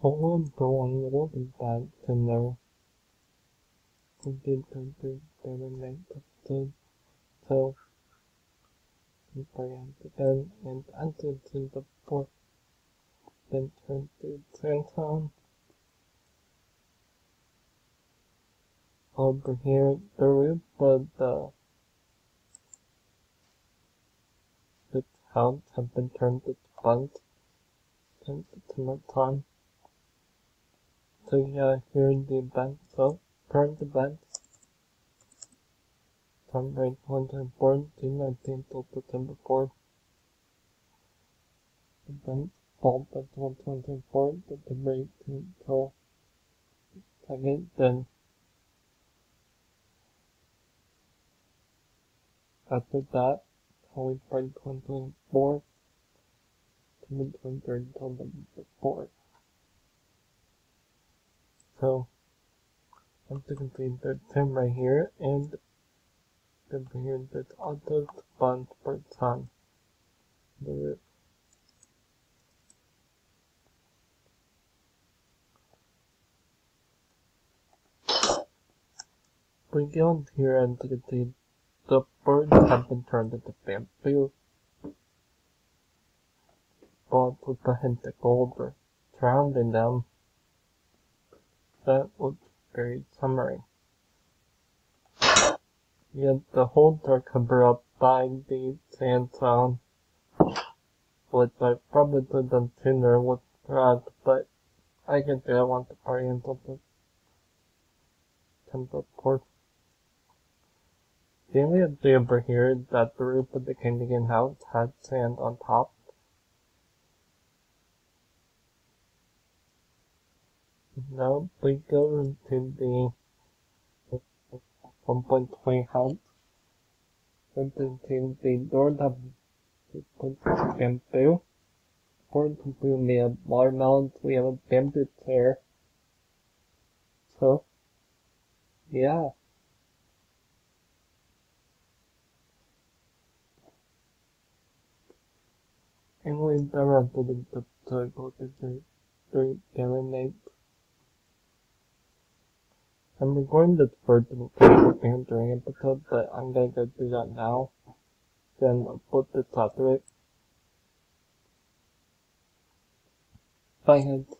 Hold on, welcome back to another did turn to terminate episode so bring again and until to the fourth then turn to Santon over here the roof of the uh, the house have been turned to bunt turned to Timothy so yeah, here in the event, so current event. Time rate 104, June 19th till September 4th. Event fault at 124, September 18th till second, then after that, Halloween Party 2024, June 23rd till November 4th. So I'm to complete the term right here and then here there's auto bond per ton. The we go here and you can see the birds have been turned into bamboo. But with the hint of gold surrounding them that was very summary. Yet the whole are covered up by the sandstone, which I probably could have sooner with that, but I can say I want to party until the 10th of course. The only idea over here is that the roof of the Canadian house had sand on top. Now we go into the 1.20 house. And into the door put bamboo. Example, we have watermelons, we have a bamboo chair. So, yeah. and we Anyway, the rest of the very marinate. I'm recording this first and during episode, but I'm gonna go do that now. Then put this after it. Bye guys.